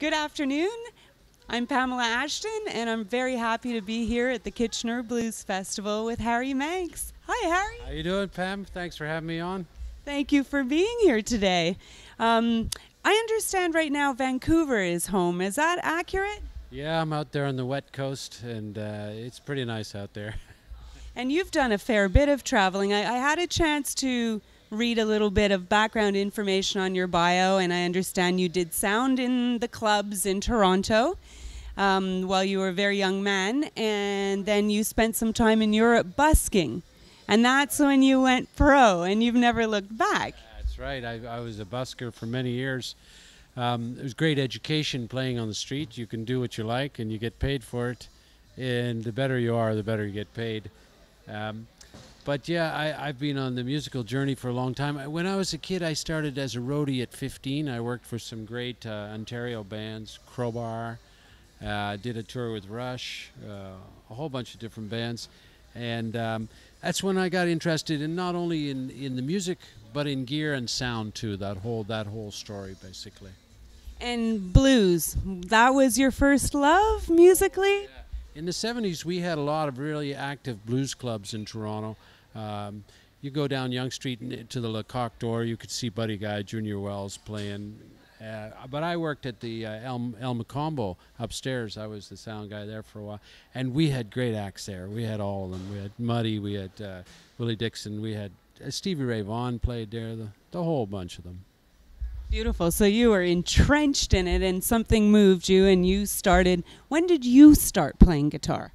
Good afternoon. I'm Pamela Ashton, and I'm very happy to be here at the Kitchener Blues Festival with Harry Manx. Hi, Harry. How are you doing, Pam? Thanks for having me on. Thank you for being here today. Um, I understand right now Vancouver is home. Is that accurate? Yeah, I'm out there on the wet coast, and uh, it's pretty nice out there. And you've done a fair bit of traveling. I, I had a chance to read a little bit of background information on your bio, and I understand you did sound in the clubs in Toronto um, while you were a very young man, and then you spent some time in Europe busking. And that's when you went pro, and you've never looked back. That's right. I, I was a busker for many years. Um, it was great education playing on the street. You can do what you like, and you get paid for it. And the better you are, the better you get paid. Um, but yeah, I, I've been on the musical journey for a long time. When I was a kid, I started as a roadie at 15. I worked for some great uh, Ontario bands, Crowbar. Uh, did a tour with Rush, uh, a whole bunch of different bands, and um, that's when I got interested in not only in, in the music but in gear and sound too. That whole that whole story basically. And blues, that was your first love musically? In the 70s, we had a lot of really active blues clubs in Toronto. Um, you go down Yonge Street to the Le Coq d'Or, you could see Buddy Guy, Junior Wells playing. Uh, but I worked at the uh, El, El Mocambo upstairs. I was the sound guy there for a while. And we had great acts there. We had all of them. We had Muddy, we had uh, Willie Dixon, we had uh, Stevie Ray Vaughan played there, the, the whole bunch of them. Beautiful. So you were entrenched in it and something moved you and you started. When did you start playing guitar?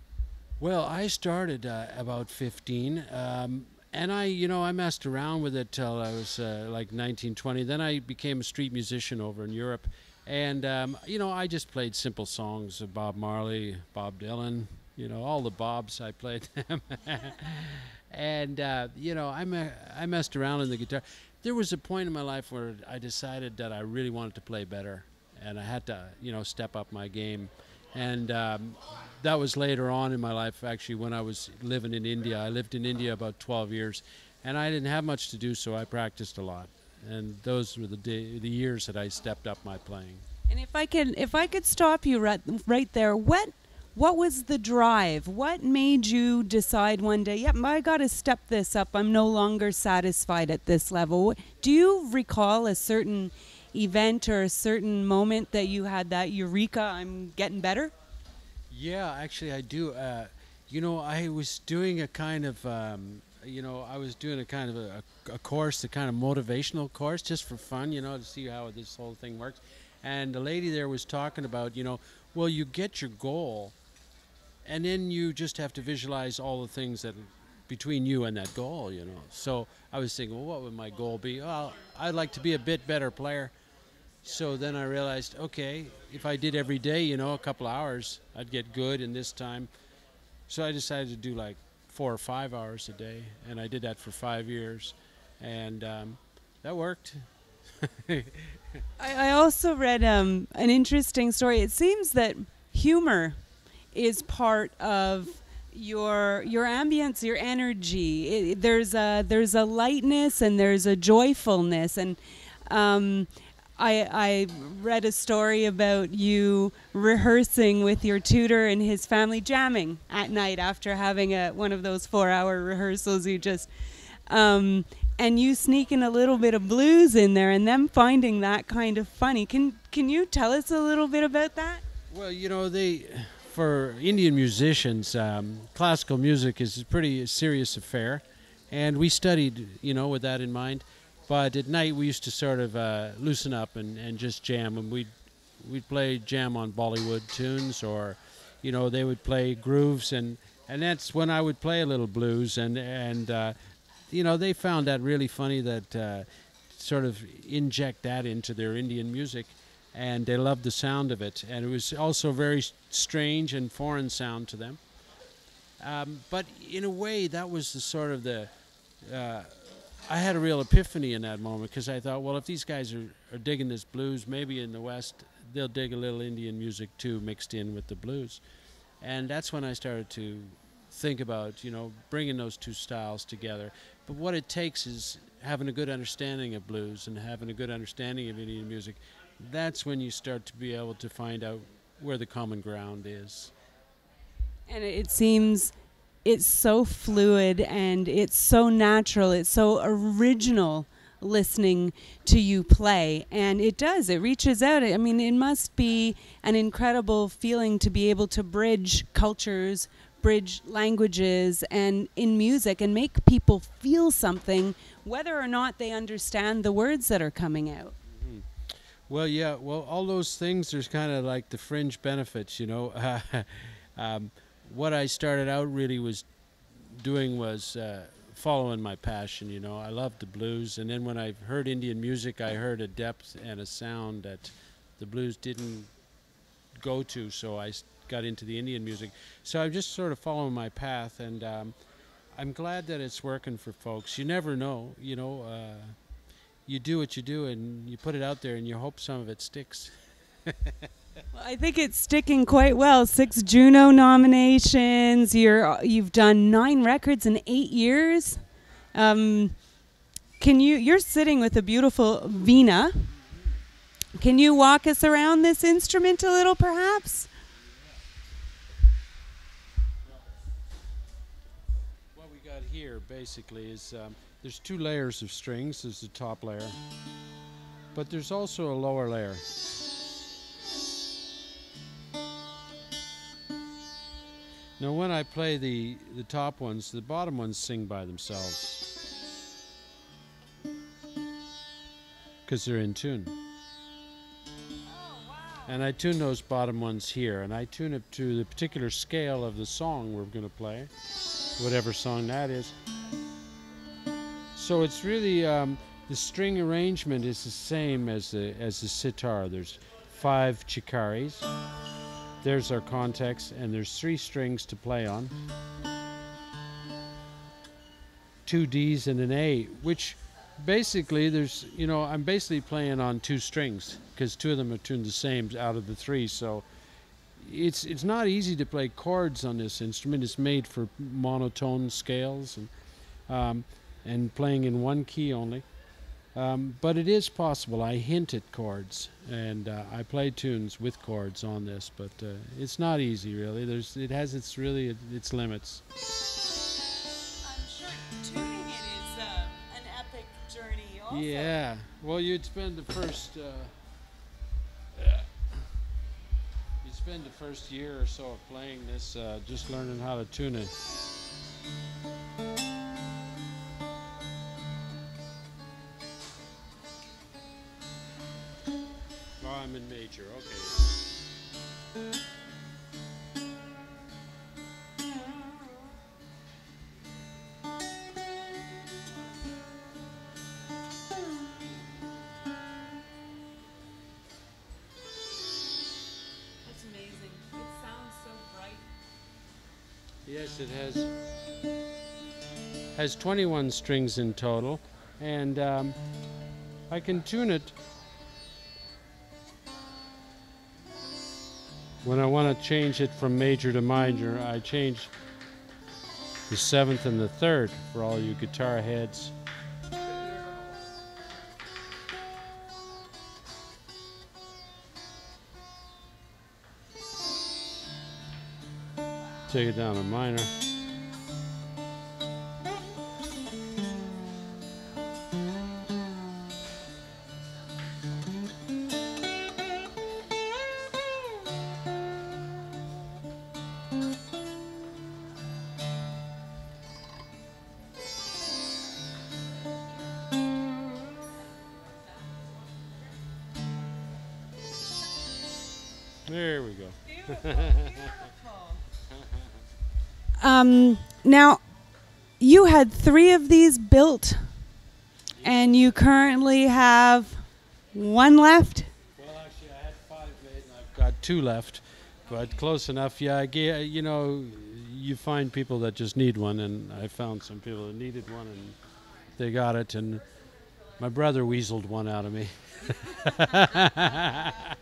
Well, I started uh, about 15. Um, and I, you know, I messed around with it till I was uh, like 19, 20. Then I became a street musician over in Europe. And, um, you know, I just played simple songs of Bob Marley, Bob Dylan, you know, all the Bobs, I played them. and, uh, you know, I, me- I messed around in the guitar there was a point in my life where I decided that I really wanted to play better, and I had to, you know, step up my game. And um, that was later on in my life, actually, when I was living in India. I lived in India about 12 years, and I didn't have much to do, so I practiced a lot. And those were the day, the years that I stepped up my playing. And if I could, if I could stop you right, right there, what what was the drive? What made you decide one day, yep, I got to step this up. I'm no longer satisfied at this level. Do you recall a certain event or a certain moment that you had that eureka, I'm getting better? Yeah, actually, I do. Uh, you know, I was doing a kind of, um, you know, I was doing a kind of a, a, course, a kind of motivational course just for fun, you know, to see how this whole thing works. And the lady there was talking about, you know, well, you get your goal and then you just have to visualize all the things that between you and that goal, you know. So I was thinking, well, what would my goal be? Well, I'd like to be a bit better player. So then I realized, okay, if I did every day, you know, a couple hours, I'd get good in this time. So I decided to do like four or five hours a day, and I did that for five years, and um, that worked. I, I, also read um, an interesting story. It seems that humor is part of your your ambience, your energy. It, there's a there's a lightness and there's a joyfulness, and um, I I read a story about you rehearsing with your tutor and his family jamming at night after having a one of those four hour rehearsals. You just um, and you sneaking a little bit of blues in there, and them finding that kind of funny. Can can you tell us a little bit about that? Well, you know they for Indian musicians, um, classical music is a pretty serious affair, and we studied, you know, with that in mind. But at night, we used to sort of uh, loosen up and, and just jam, and we'd we'd play jam on Bollywood tunes, or, you know, they would play grooves, and and that's when I would play a little blues, and and uh, you know, they found that really funny that uh, sort of inject that into their Indian music and they loved the sound of it. And it was also very strange and foreign sound to them. Um, but in a way, that was the sort of the. I had a real epiphany in that moment because I thought, well, if these guys are, are digging this blues, maybe in the West they'll dig a little Indian music too, mixed in with the blues. And that's when I started to think about, you know, bringing those two styles together. But what it takes is having a good understanding of blues and having a good understanding of Indian music that's when you start to be able to find out where the common ground is. And it seems it's so fluid and it's so natural, it's so original listening to you play. And it does. It reaches out. I mean it must be an incredible feeling to be able to bridge cultures bridge languages and in music and make people feel something whether or not they understand the words that are coming out. Mm-hmm. well yeah. Well all those things there's kind of like the fringe benefits you know? Um, what i started out really was doing was uh, following my passion. You know, I loved the blues, and then when I heard Indian music, I heard a depth and a sound that the blues didn't go to. So I got into the Indian music. So I'm just sort of following my path, and um, I'm glad that it's working for folks. You never know, you know. Uh, you do what you do, and you put it out there, and you hope some of it sticks. Well, I think it's sticking quite well. Six Juno nominations. You're you've done nine records in eight years. Um, can you? You're sitting with a beautiful vina. Can you walk us around this instrument a little, perhaps? What we got here basically is um, there's two layers of strings. There's the top layer, but there's also a lower layer. Now, when I play the, the top ones, the bottom ones sing by themselves because they're in tune. And I tune those bottom ones here, and I tune it to the particular scale of the song we're going to play, whatever song that is. So it's really um, the string arrangement is the same as the as the sitar. There's five chikaris. There's our context, and there's three strings to play on. Two D's and an A, which basically there's, you know, I'm basically playing on two strings because two of them are tuned the same out of the three. So it's it's not easy to play chords on this instrument. It's made for monotone scales and um, and playing in one key only. Um, but it is possible. I hint at chords, and uh, I play tunes with chords on this, but uh, it's not easy really. There's it has its really its limits. I'm sure tuning it is uh, an epic journey. Also. Yeah. Well, you'd spend the first. Uh, you'd spend the first year or so of playing this, uh, just learning how to tune it. Yes, it has has 21 strings in total, and um, I can tune it When I want to change it from major to minor, I change the seventh and the third for all you guitar heads. Take it down to minor. There we go. Um, now, you had three of these built, and you currently have one left. Well, actually, I had five made, and I've got two left, but close enough. Yeah, you know, you find people that just need one, and I found some people that needed one, and they got it, and my brother weaseled one out of me.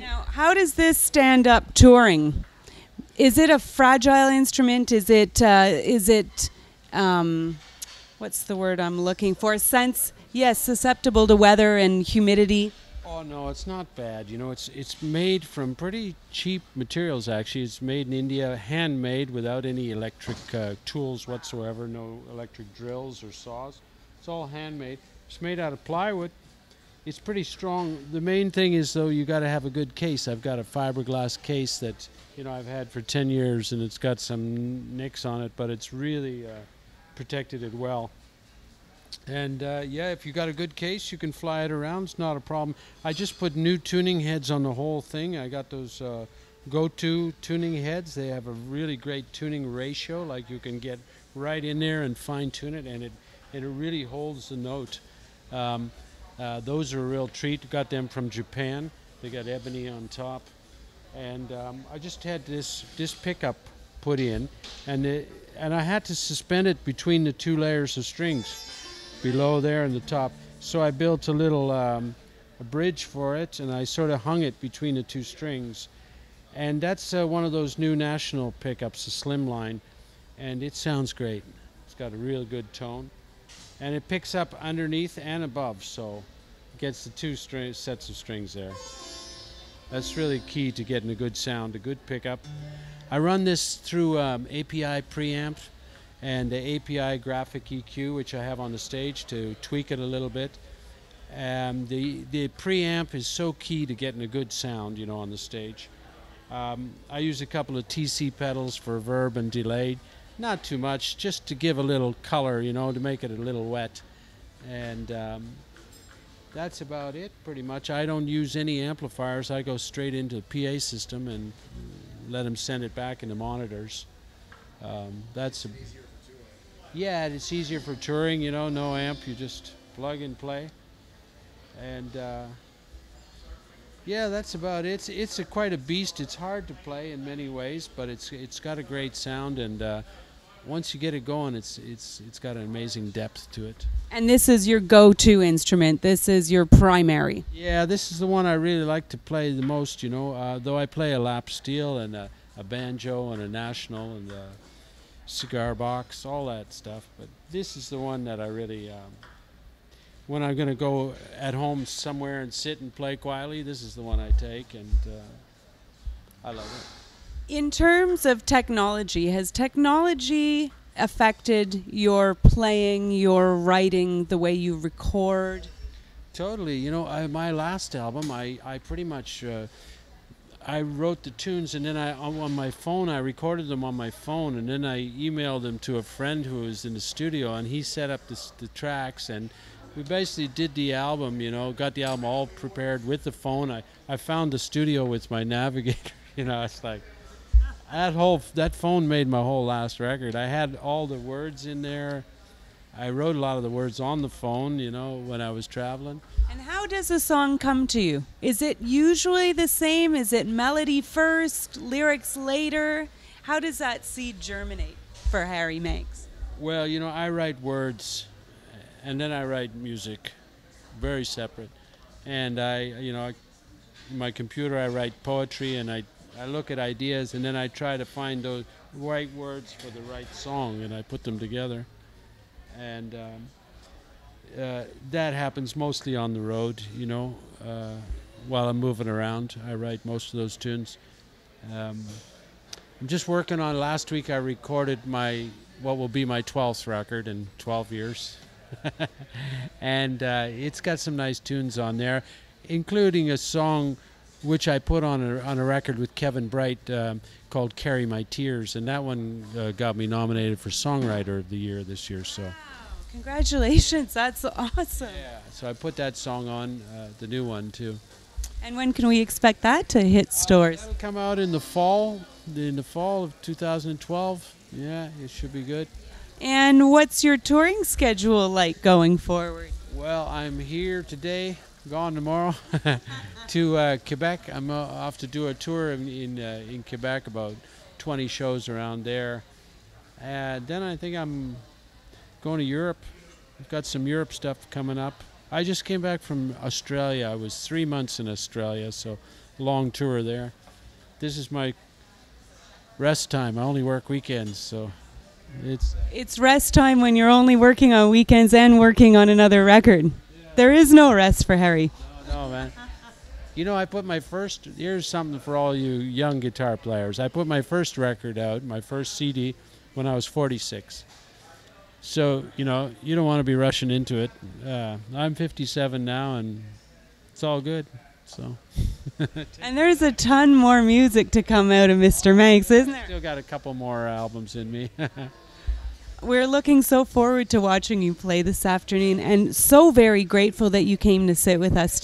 Now, how does this stand up touring? Is it a fragile instrument? Is it uh, is it um, what's the word I'm looking for? Sense yes, susceptible to weather and humidity. Oh no, it's not bad. You know, it's it's made from pretty cheap materials. Actually, it's made in India, handmade, without any electric uh, tools whatsoever. No electric drills or saws. It's all handmade. It's made out of plywood. It's pretty strong. The main thing is though, you got to have a good case. I've got a fiberglass case that you know I've had for 10 years, and it's got some nicks on it, but it's really uh, protected it well. And uh, yeah, if you got a good case, you can fly it around. It's not a problem. I just put new tuning heads on the whole thing. I got those uh, Gotoh tuning heads. They have a really great tuning ratio. Like you can get right in there and fine tune it, and it and it really holds the note. Um, uh, those are a real treat. Got them from Japan. They got ebony on top, and um, I just had this this pickup put in, and it, and I had to suspend it between the two layers of strings below there and the top. So I built a little um, a bridge for it, and I sort of hung it between the two strings. And that's uh, one of those new national pickups, a slimline, and it sounds great. It's got a real good tone, and it picks up underneath and above, so it gets the two sets of strings there. That's really key to getting a good sound, a good pickup. I run this through um, API preamp and the API graphic EQ, which I have on the stage to tweak it a little bit. Um, the the preamp is so key to getting a good sound, you know, on the stage. Um, I use a couple of TC pedals for verb and delay, not too much, just to give a little color, you know, to make it a little wet, and um, that's about it, pretty much. I don't use any amplifiers. I go straight into the PA system and let them send it back into monitors. Um, that's a, yeah, it's easier for touring, you know, no amp, you just plug and play. And uh, yeah, that's about it. It's, it's a, quite a beast. It's hard to play in many ways, but it's it's got a great sound and uh, once you get it going, it's it's it's got an amazing depth to it. And this is your go-to instrument. This is your primary. Yeah, this is the one I really like to play the most. You know, uh, though I play a lap steel and a, a banjo and a national and a cigar box, all that stuff. But this is the one that I really, um, when I'm going to go at home somewhere and sit and play quietly, this is the one I take, and uh, I love it. In terms of technology, has technology affected your playing, your writing, the way you record? Totally. You know, I, my last album, I, I pretty much uh, I wrote the tunes and then I on my phone I recorded them on my phone and then I emailed them to a friend who was in the studio and he set up this, the tracks and we basically did the album. You know, got the album all prepared with the phone. I I found the studio with my navigator. You know, it's like that whole that phone made my whole last record. I had all the words in there. I wrote a lot of the words on the phone, you know, when I was traveling. And how does a song come to you? Is it usually the same? Is it melody first, lyrics later? How does that seed germinate for Harry Manx? Well, you know, I write words and then I write music, very separate. And I, you know, I, my computer, I write poetry and I, I look at ideas and then I try to find those right words for the right song and I put them together and um, uh, that happens mostly on the road. You know, uh, while I'm moving around, I write most of those tunes. Um, I'm just working on. Last week, I recorded my what will be my 12th record in 12 years, and uh, it's got some nice tunes on there, including a song which I put on a, on a record with Kevin Breit um, called "Carry My Tears," and that one uh, got me nominated for Songwriter of the Year this year. So. wow. Congratulations, that's awesome. Yeah, so I put that song on, uh, the new one too. And when can we expect that to hit stores? Uh, that'll come out in the fall, in the fall of 2012. Yeah, it should be good. And what's your touring schedule like going forward? Well, I'm here today, gone tomorrow to uh, Quebec. I'm uh, off to do a tour in in, uh, in Quebec, about 20 shows around there. And then I think I'm going to Europe. I've got some Europe stuff coming up. I just came back from Australia. I was three months in Australia, so long tour there. This is my rest time. I only work weekends, so it's It's rest time when you're only working on weekends and working on another record. There is no rest for Harry. no, no man. You know, I put my first. Here's something for all you young guitar players. I put my first record out, my first CD, when I was 46. So you know, you don't want to be rushing into it. Uh, I'm 57 now, and it's all good. So And there's a ton more music to come out of Mr. Manx, isn't there? still got a couple more albums in me. We're looking so forward to watching you play this afternoon and so very grateful that you came to sit with us